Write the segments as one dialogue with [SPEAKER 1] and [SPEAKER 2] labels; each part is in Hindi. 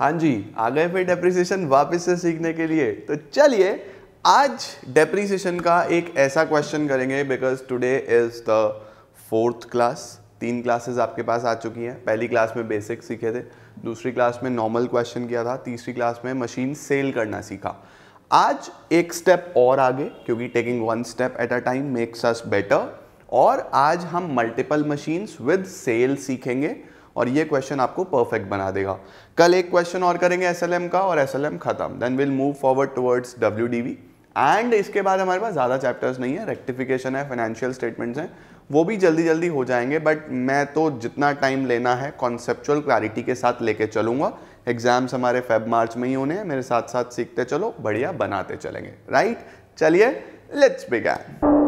[SPEAKER 1] हाँ जी, आ गए फिर डेप्रिसिएशन वापस से सीखने के लिए। तो चलिए, आज डेप्रिसिएशन का एक ऐसा क्वेश्चन करेंगे because today is the fourth class तीन क्लासेस आपके पास आ चुकी हैं। पहली क्लास में बेसिक सीखे थे, दूसरी क्लास में नॉर्मल क्वेश्चन किया था, तीसरी क्लास में मशीन सेल करना सीखा। आज एक स्टेप और आगे, क्योंकि taking one step at a time makes us better और आज हम मल्टीपल मशीन्स विद सेल सीखेंगे। और ये क्वेश्चन आपको परफेक्ट बना देगा। कल एक क्वेश्चन और करेंगे एसएलएम का और एसएलएम खत्म। Then will move forward towards W and इसके बाद हमारे पास ज़्यादा चैप्टर्स नहीं है रेक्टिफिकेशन है फाइनेंशियल स्टेटमेंट्स हैं, वो भी जल्दी जल्दी हो जाएँगे बट मैं तो जितना टाइम लेना है कॉन्सेप्चुअल क्लैरिटी के साथ लेके चलूँगा। एग्ज़ाम्स हमारे फेब मार्च में ही होने हैं, मेरे साथ साथ सीखते चलो, बढ़िया बनाते चलेंगे। राइट चलिए लेट्स बिगैन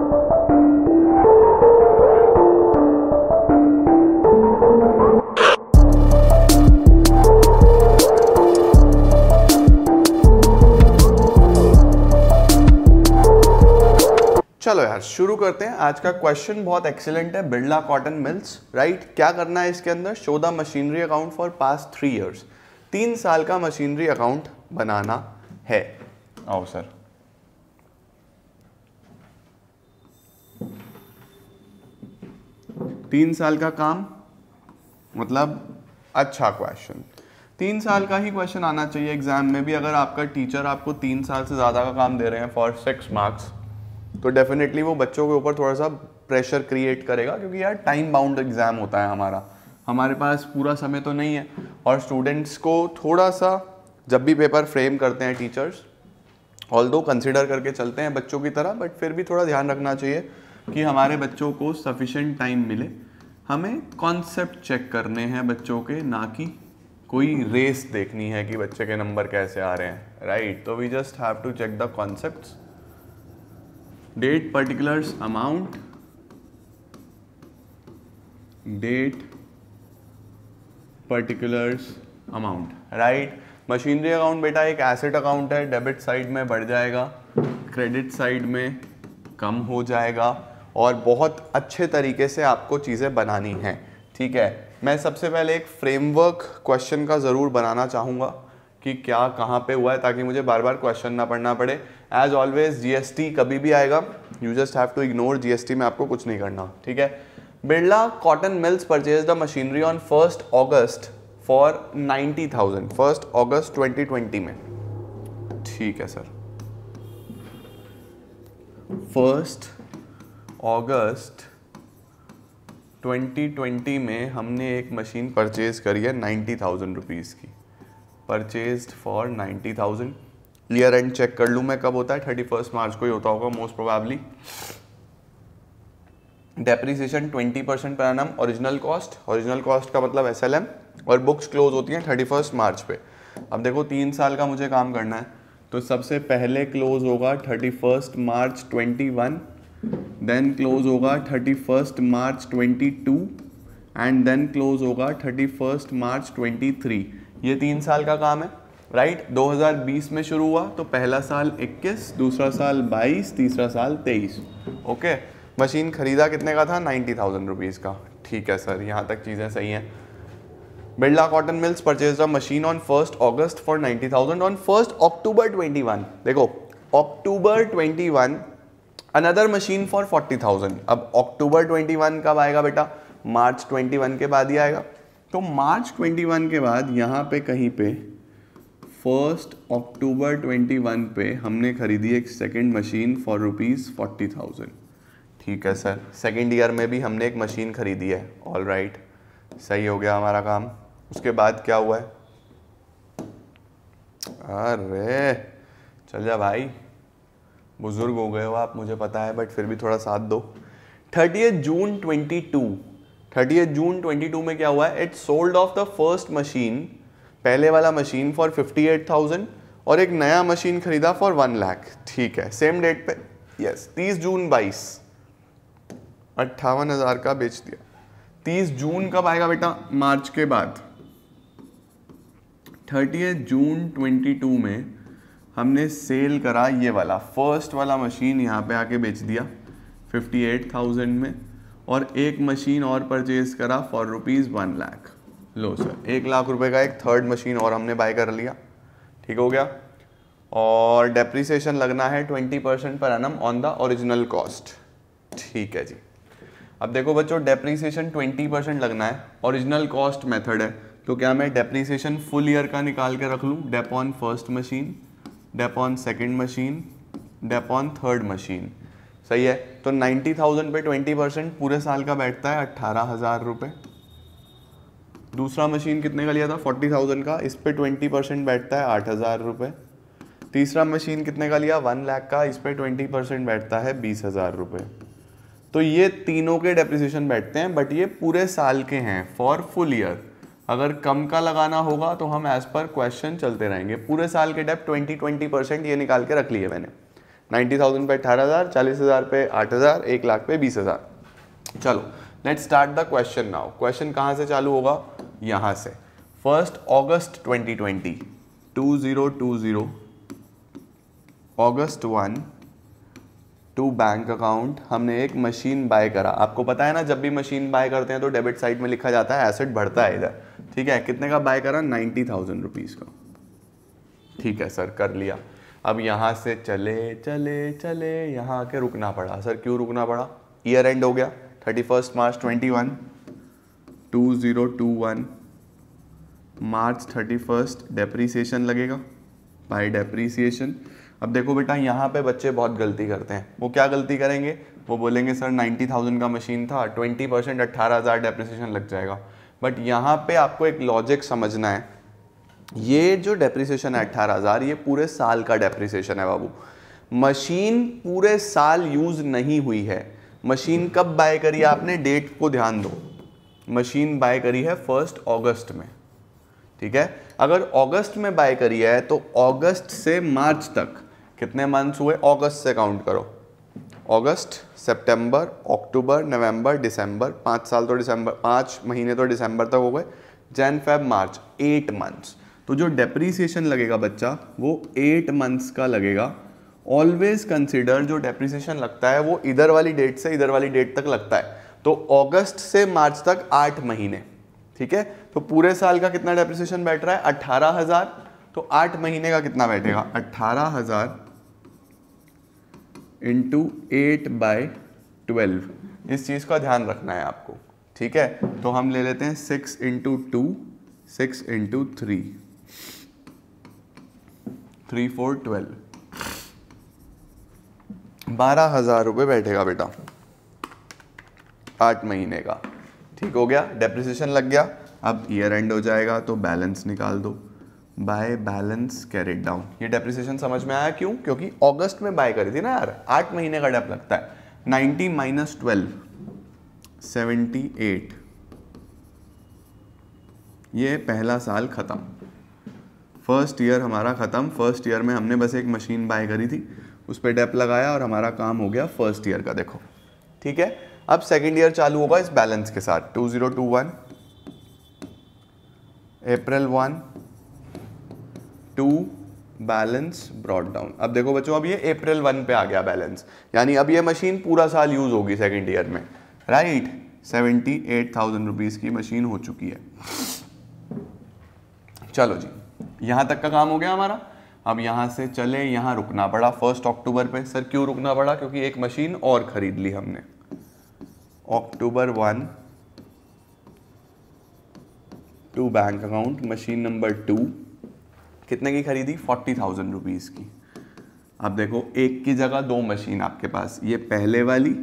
[SPEAKER 1] चलो यार, शुरू करते हैं। आज का क्वेश्चन बहुत एक्सीलेंट है, बिरला कॉटन मिल्स राइट क्या करना है इसके अंदर? Show the machinery account for past three years तीन साल का मशीनरी अकाउंट बनाना है। आओ सर। तीन साल का काम मतलब अच्छा क्वेश्चन तीन साल का ही क्वेश्चन आना चाहिए एग्ज़ाम में भी। अगर आपका टीचर आपको तीन साल से ज़्यादा का काम दे रहे हैं फॉर सिक्स मार्क्स तो डेफिनेटली वो बच्चों के ऊपर थोड़ा सा प्रेशर क्रिएट करेगा, क्योंकि यार टाइम बाउंड एग्ज़ाम होता है हमारा। हमारे पास पूरा समय तो नहीं है। और स्टूडेंट्स को थोड़ा सा जब भी पेपर फ्रेम करते हैं टीचर्स ऑल दो कंसिडर करके चलते हैं बच्चों की तरह बट फिर भी थोड़ा ध्यान रखना चाहिए कि हमारे बच्चों को सफिशेंट टाइम मिले। हमें कॉन्सेप्ट चेक करने हैं बच्चों के, ना कि कोई रेस देखनी है कि बच्चे के नंबर कैसे आ रहे हैं राइट? तो we just have to check the concepts date particulars amount. Date particulars amount. Right machinery account बेटा एक एसेट अकाउंट है डेबिट साइड में बढ़ जाएगा क्रेडिट साइड में कम हो जाएगा, और बहुत अच्छे तरीके से आपको चीज़ें बनानी हैं। ठीक है? मैं सबसे पहले एक फ्रेमवर्क क्वेश्चन का ज़रूर बनाना चाहूँगा। कि क्या, कहाँ पे हुआ है ताकि मुझे बार बार क्वेश्चन ना पढ़ना पड़े। एज ऑलवेज जीएसटी कभी भी आएगा। You just have to ignore GST में आपको कुछ नहीं करना, ठीक है? Birla cotton mills purchase the machinery on first August for ninety thousand first August twenty twenty में। ठीक है सर फ़र्स्ट ऑगस्ट 2020 में हमने एक मशीन परचेज करी है नाइन्टी थाउज़ेंड रुपीज़ की। Purchase for ninety thousand year end check कर लूँ मैं कब होता है? थर्टी फ़र्स्ट मार्च को ही होता होगा most probably depreciation twenty percent per annum original cost original cost का मतलब एस एल एम और बुक्स क्लोज होती हैं थर्टी फ़र्स्ट मार्च पे. अब देखो, तीन साल का मुझे काम करना है तो सबसे पहले क्लोज होगा thirty first March twenty one then close होगा thirty first March twenty two and then close होगा thirty first March twenty three ये तीन साल का काम है राइट 2020 में शुरू हुआ तो पहला साल 21 दूसरा साल 22 तीसरा साल 23 ओके मशीन खरीदा कितने का था? नाइन्टी थाउज़ेंड रुपीज़ का। ठीक है सर, यहाँ तक चीज़ें सही हैं। Birla cotton mills purchase the machine on first August for ninety thousand on first October twenty one देखो October twenty one another machine for forty thousand अब अक्टूबर ट्वेंटी वन कब आएगा बेटा? मार्च ट्वेंटी वन के बाद ही आएगा। तो मार्च 21 के बाद यहाँ पे कहीं पे फ़र्स्ट अक्टूबर 21 पे हमने खरीदी एक second machine for rupees forty thousand ठीक है सर सेकंड ईयर में भी हमने एक मशीन खरीदी है। All right right. सही हो गया हमारा काम। उसके बाद क्या हुआ है? अरे, चल जा भाई। बुज़ुर्ग हो गए हो आप, मुझे पता है बट फिर भी थोड़ा साथ दो। Thirty June twenty two thirty June 22 में क्या हुआ है? It sold off the first machine पहले वाला मशीन फॉर 58,000 और एक नया मशीन खरीदा फॉर वन लाख ठीक है सेम डेट पे यस 30 जून 22 अट्ठावन हज़ार का बेच दिया। 30 जून कब आएगा बेटा? मार्च के बाद। थर्टी जून 22 में हमने सेल करा ये वाला। फ़र्स्ट वाला मशीन यहाँ पे आके बेच दिया 58,000 में। और एक मशीन और परचेज करा फॉर रुपीज़ वन लाख लो सर एक लाख रुपए का एक थर्ड मशीन और हमने बाय कर लिया। ठीक हो गया? और डेप्रीसिएशन लगना है twenty percent per annum on the original cost ठीक है जी। अब देखो बच्चों डेप्रीसिएशन ट्वेंटी परसेंट लगना है। ओरिजिनल कॉस्ट मेथड है। तो क्या मैं डेप्रीसिएशन फुल ईयर का निकाल के रख लूँ? Dep on first machine dep on second machine dep on third machine सही है? तो नाइन्टी थाउज़ेंड पे ट्वेंटी परसेंट पूरे साल का बैठता है अट्ठारह हज़ार रुपये दूसरा मशीन कितने का लिया था? फोर्टी थाउज़ेंड का। इस पर ट्वेंटी परसेंट बैठता है आठ हज़ार रुपये तीसरा मशीन कितने का लिया? वन लाख का। इस पर ट्वेंटी परसेंट बैठता है बीस हज़ार रुपये तो ये तीनों के डेप्रिसिएशन बैठते हैं बट ये पूरे साल के हैं फॉर फुल ईयर अगर कम का लगाना होगा तो हम एज पर क्वेश्चन चलते रहेंगे। पूरे साल के डेप ट्वेंटी ट्वेंटी परसेंट ये निकाल के रख लिए मैंने। नाइन्टी थाउज़ेंड पे अठारह हज़ार, चालीस हज़ार पे आठ हज़ार, एक लाख पे बीस हज़ार। चलो let start the question now question कहाँ से चालू होगा? यहाँ से। First August twenty twenty two zero two zero August one to bank account हमने एक मशीन बाय करा। आपको पता है ना, जब भी मशीन बाय करते हैं तो डेबिट साइड में लिखा जाता है एसेट बढ़ता है इधर। ठीक है, कितने का बाय करा? नाइन्टी थाउज़ेंड रुपीज़ का। ठीक है सर कर लिया। अब यहाँ से चले चले चले, यहाँ आके रुकना पड़ा। सर, क्यों रुकना पड़ा? ईयर एंड हो गया thirty first March twenty one two zero two one March thirty first depreciation लगेगा। बाई डेप्रीसिएशन अब देखो बेटा, यहाँ पे बच्चे बहुत गलती करते हैं। वो क्या गलती करेंगे? वो बोलेंगे, सर नाइन्टी थाउज़ेंड का मशीन था ट्वेंटी परसेंट अट्ठारह हज़ार डेप्रिसिएशन लग जाएगा। बट यहाँ पे आपको एक लॉजिक समझना है। ये जो डेप्रिसिएशन है अट्ठारह हज़ार, ये पूरे साल का डेप्रिसिएशन है बाबू। मशीन पूरे साल यूज़ नहीं हुई है। मशीन कब बाय करी आपने? डेट को ध्यान दो। मशीन बाय करी है फ़र्स्ट अगस्त में। ठीक है? अगर अगस्त में बाय करी है तो अगस्त से मार्च तक। कितने मंथ्स हुए? अगस्त से काउंट करो। अगस्त सितंबर अक्टूबर नवंबर दिसंबर पाँच साल तो दिसंबर पाँच महीने तो दिसंबर तक हो गए। Jan Feb March eight months तो जो डेप्रीसिएशन लगेगा बच्चा, वो एट मंथ्स का लगेगा। ऑलवेज कंसिडर जो डेप्रीसिएशन लगता है, वो इधर वाली डेट से इधर वाली डेट तक लगता है। तो अगस्त से मार्च तक आठ महीने, ठीक है? तो पूरे साल का कितना डेप्रिसिएशन बैठ रहा है? अट्ठारह हज़ार। तो आठ महीने का कितना बैठेगा? अट्ठारह हज़ार इंटू एट बाय ट्वेल्व इस चीज़ का ध्यान रखना है आपको, ठीक है? तो हम ले लेते हैं six into two six into three three four twelve बारह हज़ार रुपये बैठेगा बेटा। आठ महीने का। ठीक हो गया? डेप्रिसिएशन लग गया। अब ईयर एंड हो जाएगा तो बैलेंस निकाल दो। बाय बैलेंस कैरेट डाउन ये डेप्रिसिएशन समझ में आया क्यों? क्योंकि अगस्त में बाय करी थी ना यार। आठ महीने का डेप लगता है। Ninety minus twelve seventy eight ये पहला साल ख़त्म। फ़र्स्ट ईयर हमारा ख़त्म, फ़र्स्ट ईयर में हमने बस एक मशीन बाय करी थी, उस पर डेप लगाया और हमारा काम हो गया फ़र्स्ट ईयर का, देखो। ठीक है? अब सेकेंड ईयर चालू होगा इस बैलेंस के साथ। Two zero two one April one to balance brought down अब देखो बच्चों, अब ये अप्रैल वन पे आ गया बैलेंस यानी अब ये मशीन पूरा साल यूज़ होगी सेकेंड ईयर में। Right seventy eight thousand rupees की मशीन हो चुकी है। चलो जी। यहाँ तक का काम हो गया हमारा। अब यहाँ से चले, यहाँ रुकना पड़ा। फ़र्स्ट अक्टूबर पे सर क्यों रुकना पड़ा? क्योंकि एक मशीन और खरीद ली हमने। October one to bank account machine number two कितने की खरीदी? फोर्टी थाउज़ेंड रुपीज़ की। अब देखो, एक की जगह दो मशीन आपके पास। ये पहले वाली,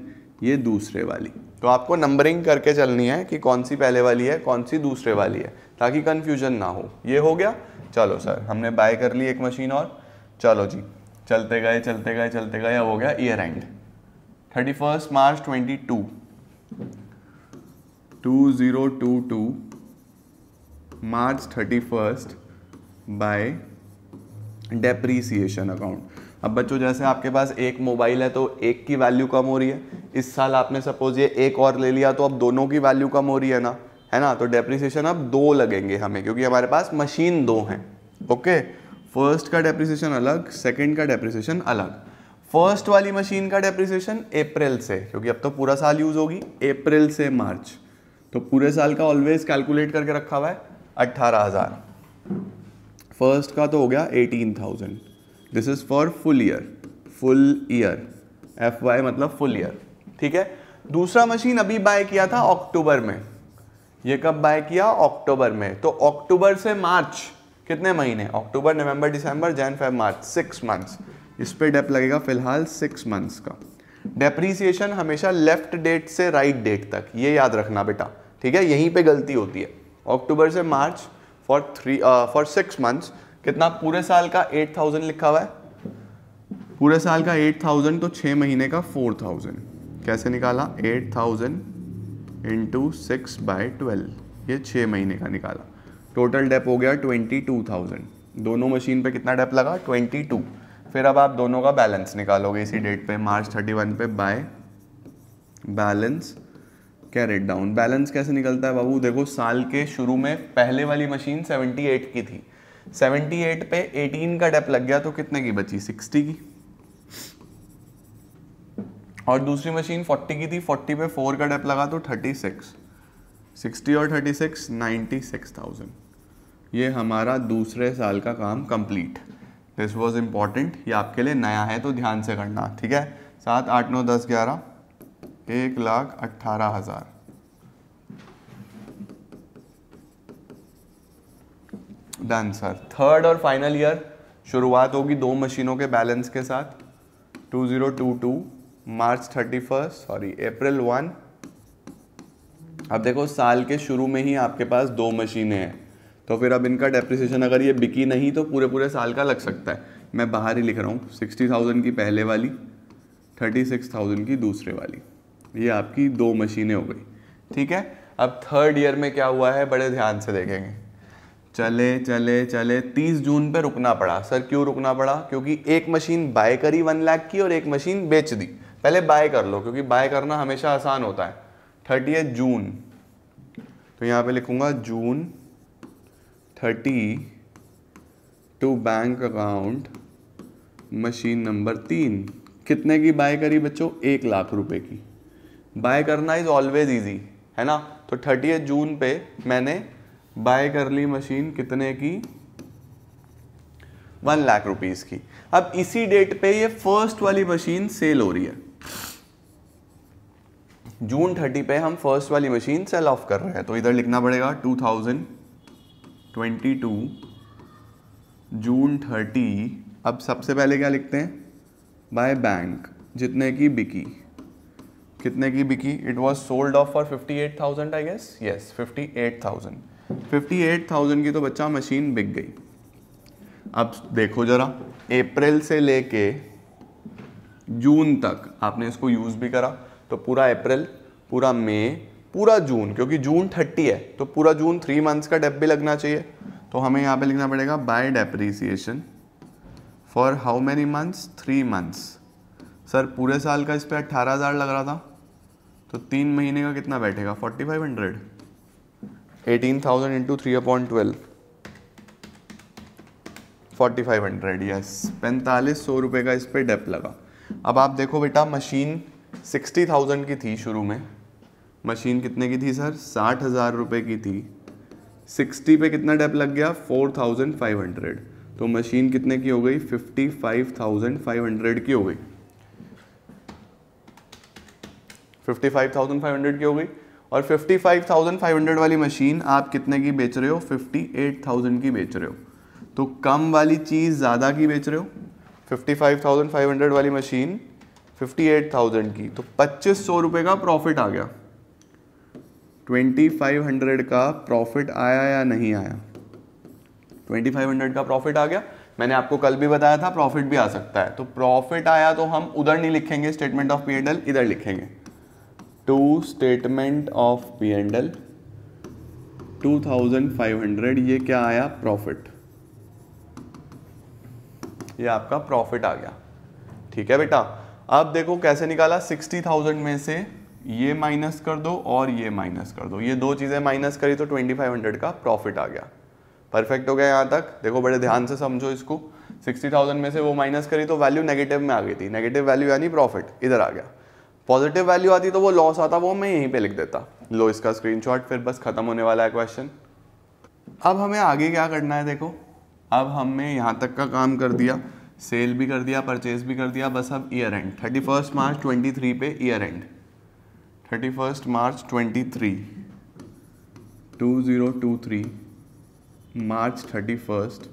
[SPEAKER 1] ये दूसरे वाली। तो आपको नंबरिंग करके चलनी है कि कौन सी पहले वाली है, कौन सी दूसरे वाली है, ताकि कन्फ्यूज़न ना हो। ये हो गया। चलो सर हमने बाय कर ली एक मशीन और। चलो जी, चलते गए चलते गए चलते गए हो गया year end thirty first March twenty two two zero two two March thirty first by depreciation account अब बच्चों, जैसे आपके पास एक मोबाइल है तो एक की वैल्यू कम हो रही है। इस साल आपने सपोज़ ये एक और ले लिया तो अब दोनों की वैल्यू कम हो रही है ना? है ना? तो डेप्रिसिएशन अब दो लगेंगे हमें, क्योंकि हमारे पास मशीन दो हैं। ओके फ़र्स्ट का डेप्रिसिएशन अलग सेकेंड का डेप्रीसिएशन अलग। फ़र्स्ट वाली मशीन का डेप्रीसिएशन अप्रैल से, क्योंकि अब तो पूरा साल यूज़ होगी। अप्रैल से मार्च तो पूरे साल का ऑलवेज कैलकुलेट करके रखा हुआ है अट्ठारह हज़ार। फ़र्स्ट का तो हो गया eighteen thousand this is for full year full year F Y मतलब फुल ईयर ठीक है? दूसरा मशीन अभी बाय किया था अक्टूबर में. ये कब बाय किया? अक्टूबर में. तो अक्टूबर से मार्च कितने महीने? October November December Jan Feb March six months इस पे डेप लगेगा फ़िलहाल सिक्स मंथ्स का. डेप्रीसिएशन हमेशा लेफ़्ट डेट से राइट right डेट तक. ये याद रखना बेटा. ठीक है? यहीं पे गलती होती है. अक्टूबर से March for three for six months कितना? पूरे साल का एट थाउज़ेंड लिखा हुआ है। पूरे साल का एट थाउज़ेंड तो छः महीने का फोर थाउज़ेंड कैसे निकाला? Eight thousand into six by twelve ये छः महीने का निकाला। टोटल डेप हो गया ट्वेंटी टू थाउज़ेंड दोनों मशीन पे कितना डेप लगा? ट्वेंटी टू फिर अब आप दोनों का बैलेंस निकालोगे इसी डेट पे मार्च थर्टी वन पे by balance carried down balance कैसे निकलता है बाबू? देखो, साल के शुरू में पहले वाली मशीन 78 की थी। 78 पे 18 का डेप लग गया तो कितने की बची? 60 की। और दूसरी मशीन 40 की थी 40 पे 4 का डेप लगा तो 36 60 और 36 96,000 ये हमारा दूसरे साल का काम कंप्लीट। दिस वाज इंपॉर्टेंट ये आपके लिए नया है तो ध्यान से करना ठीक है? सात आठ नौ दस ग्यारह। एक लाख अट्ठारह हज़ार। डन सर थर्ड और फाइनल ईयर शुरुआत होगी दो मशीनों के बैलेंस के साथ। 2022 March thirty first sorry April one अब देखो, साल के शुरू में ही आपके पास दो मशीनें हैं। तो फिर अब इनका डेप्रिसिएशन अगर ये बिकी नहीं तो पूरे पूरे साल का लग सकता है। मैं बाहर ही लिख रहा हूँ सिक्सटी थाउज़ेंड की पहले वाली थर्टी सिक्स थाउज़ेंड की दूसरे वाली। ये आपकी दो मशीनें हो गई। ठीक है? अब थर्ड ईयर में क्या हुआ है, बड़े ध्यान से देखेंगे। चले चले चले, तीस जून पे रुकना पड़ा। सर, क्यों रुकना पड़ा? क्योंकि एक मशीन बाय करी वन लाख की और एक मशीन बेच दी। पहले बाय कर लो, क्योंकि बाय करना हमेशा आसान होता है। Thirty June. तो यहाँ पे लिखूँगा June thirty to bank account machine number तीन। कितने की बाय करी बच्चों? एक लाख रुपए की। बाय करना इज़ ऑलवेज इजी है ना? तो थर्टी जून पे मैंने बाय कर ली मशीन कितने की? वन लाख रुपीस की। अब इसी डेट पे ये फ़र्स्ट वाली मशीन सेल हो रही है। जून थर्टी पे हम फ़र्स्ट वाली मशीन सेल ऑफ़ कर रहे हैं। तो इधर लिखना पड़ेगा two thousand twenty two June thirty. अब सबसे पहले क्या लिखते हैं? By bank. जितने की बिकी। कितने की बिकी? It was sold off for fifty eight thousand I guess yes fifty eight thousand fifty eight thousand की तो बच्चा मशीन बिक गई। अब देखो जरा अप्रैल से लेके जून तक आपने इसको यूज़ भी करा तो पूरा अप्रैल पूरा मई पूरा जून क्योंकि जून थर्टी है तो पूरा जून थ्री मंथ्स का डेप भी लगना चाहिए। तो हमें यहाँ पे लिखना पड़ेगा by depreciation for how many months three months sir, पूरे साल का इस पर अट्ठारह हज़ार लग रहा था तो तीन महीने का कितना बैठेगा? Forty five hundred eighteen thousand into three upon twelve forty five hundred yes पैंतालीस सौ रुपये का इस पर डेप लगा। अब आप देखो बेटा मशीन सिक्सटी थाउज़ेंड की थी शुरू में। मशीन कितने की थी सर साठ हज़ार रुपये की थी। सिक्सटी पे कितना डेप लग गया? फोर थाउज़ेंड फाइव हंड्रेड तो मशीन कितने की हो गई? Fifty five thousand five hundred की हो गई। Fifty five thousand five hundred की हो गई। और fifty five thousand five hundred वाली मशीन आप कितने की बेच रहे हो? फिफ्टी एट थाउज़ेंड की बेच रहे हो। तो कम वाली चीज़ ज़्यादा की बेच रहे हो? Fifty five thousand five hundred वाली मशीन फिफ्टी एट थाउज़ेंड की। तो पच्चीस सौ रुपये का प्रॉफिट आ गया। ट्वेंटी फाइव हंड्रेड का प्रॉफिट आया या नहीं आया? ट्वेंटी फाइव हंड्रेड का प्रॉफिट आ गया। मैंने आपको कल भी बताया था प्रॉफिट भी आ सकता है। तो प्रॉफिट आया तो हम उधर नहीं लिखेंगे स्टेटमेंट ऑफ़ पी इधर लिखेंगे। To statement of P and L, two thousand five hundred, ये क्या आया? प्रॉफिट। ये आपका प्रॉफिट आ गया। ठीक है बेटा? अब देखो कैसे निकाला, सिक्सटी थाउज़ेंड में से ये माइनस कर दो और ये माइनस कर दो। ये दो चीज़ें माइनस करी तो ट्वेंटी फाइव हंड्रेड का प्रॉफिट आ गया। परफेक्ट हो गया यहाँ तक? देखो बड़े ध्यान से समझो इसको। सिक्सटी थाउज़ेंड में से वो माइनस करी तो वैल्यू नेगेटिव में आ गई थी। नेगेटिव वैल्यू यानी प्रॉफिट। इधर आ गया। पॉजिटिव वैल्यू आती तो वो लॉस आता, वो मैं यहीं पे लिख देता। लो इसका स्क्रीनशॉट फिर बस खत्म होने वाला है क्वेश्चन अब हमें आगे क्या करना है, देखो। अब हमने यहाँ तक का काम कर दिया सेल भी कर दिया परचेज भी कर दिया, बस अब year end thirty first March twenty three पे year end thirty first March twenty three two zero two three March thirty first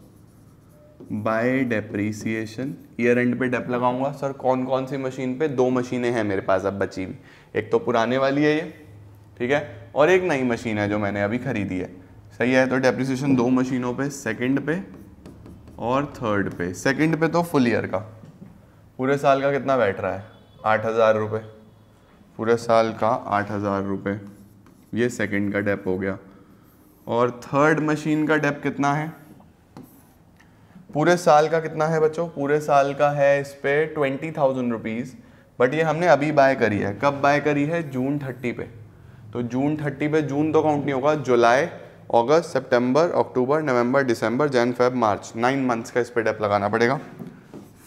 [SPEAKER 1] by depreciation year end पे डेप लगाऊँगा। सर कौन कौन सी मशीन पे? दो मशीनें हैं मेरे पास अब बची हुई। एक तो पुराने वाली है ये, ठीक है? और एक नई मशीन है जो मैंने अभी खरीदी है। सही है? तो डेप्रिसिएशन दो मशीनों पे सेकंड पे और थर्ड पे। सेकंड पे तो फुल ईयर का। पूरे साल का कितना बैठ रहा है? आठ हज़ार रुपये पूरे साल का आठ हज़ार रुपये ये सेकंड का डेप हो गया। और थर्ड मशीन का डेप कितना है? पूरे साल का कितना है बच्चों? पूरे साल का है इस पर ट्वेंटी थाउज़ेंड रुपीज़ बट ये हमने अभी बाय करी है। कब बाय करी है? जून थर्टी पे। तो जून थर्टी पे, जून तो काउंट नहीं होगा, जुलाई, अगस्त, सितंबर, अक्टूबर, नवंबर, दिसंबर, Jan, Feb, March. Nine months का इस पर डेप लगाना पड़ेगा।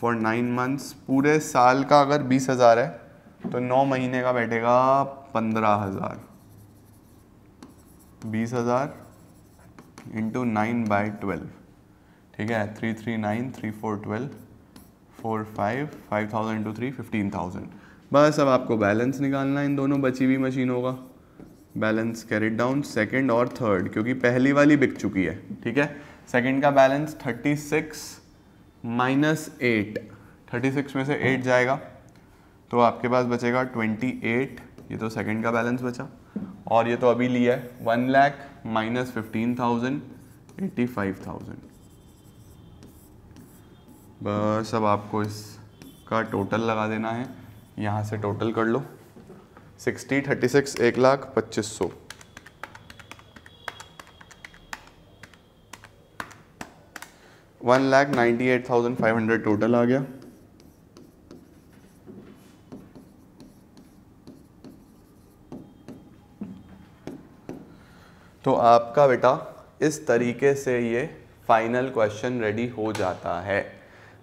[SPEAKER 1] फॉर नाइन मंथ्स पूरे साल का अगर बीस हज़ार है तो नौ महीने का बैठेगा पंद्रह हज़ार। बीस हज़ार इंटू नाइन बाई ट्वेल्व ठीक है three three nine three four twelve four five five thousand into three fifteen thousand बस अब आपको बैलेंस निकालना है, इन दोनों बची हुई मशीनों का। बैलेंस कैरिड डाउन सेकंड और थर्ड क्योंकि पहली वाली बिक चुकी है, ठीक है? सेकंड का balance thirty six minus eight thirty six में से एट जाएगा तो आपके पास बचेगा ट्वेंटी एट ये तो सेकंड का बैलेंस बचा। और ये तो अभी लिया है one lakh minus fifteen thousand eighty five thousand बस अब आपको इसका टोटल लगा देना है। यहाँ से टोटल कर लो। सिक्सटी थर्टी सिक्स एक लाख, पच्चीस सौ। One lakh ninety eight thousand five hundred total आ गया। तो आपका बेटा, इस तरीके से ये फाइनल क्वेश्चन रेडी हो जाता है।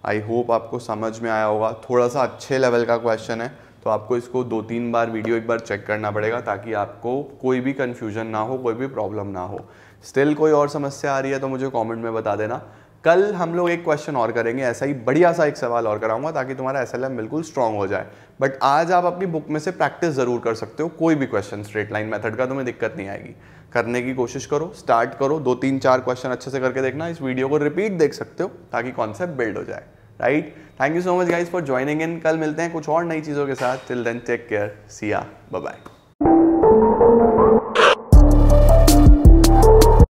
[SPEAKER 1] आई होप आपको समझ में आया होगा। थोड़ा सा अच्छे लेवल का क्वेश्चन है तो आपको इसको दो तीन बार वीडियो एक बार चेक करना पड़ेगा ताकि आपको कोई भी कन्फ्यूज़न ना हो, कोई भी प्रॉब्लम ना हो। स्टिल कोई और समस्या आ रही है तो मुझे कमेंट में बता देना। कल हम लोग एक क्वेश्चन और करेंगे, ऐसा ही बढ़िया सा एक सवाल और कराऊँगा ताकि तुम्हारा एसएलएम बिल्कुल स्ट्रांग हो जाए। बट आज आप अपनी बुक में से प्रैक्टिस ज़रूर कर सकते हो, कोई भी क्वेश्चन स्ट्रेट लाइन मेथड का, तुम्हें दिक्कत नहीं आएगी। करने की कोशिश करो स्टार्ट करो, दो तीन चार क्वेश्चन अच्छे से करके देखना, इस वीडियो को रिपीट देख सकते हो ताकि कॉन्सेप्ट बिल्ड हो जाए right thank you so much guys for joining in कल मिलते हैं कुछ और नई चीज़ों के साथ till then take care see ya bye